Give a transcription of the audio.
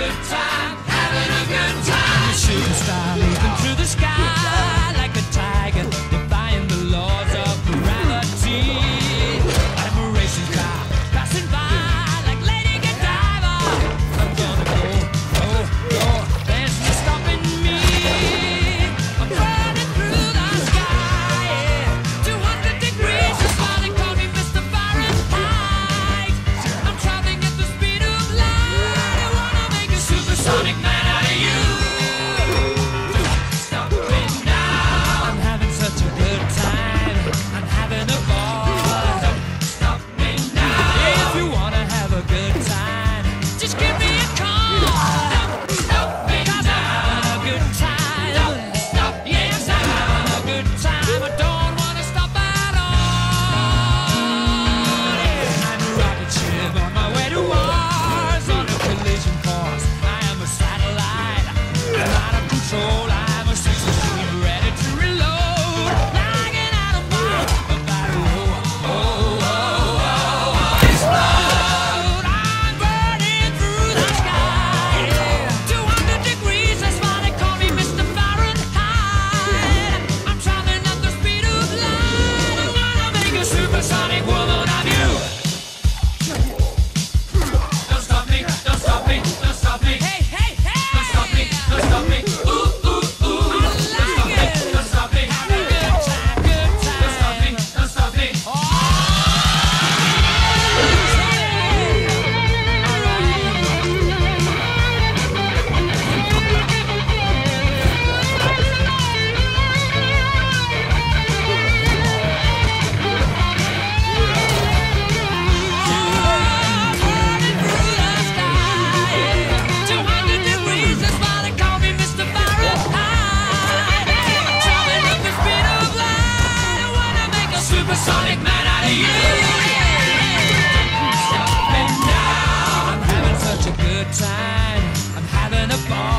good time. i'm having a ball.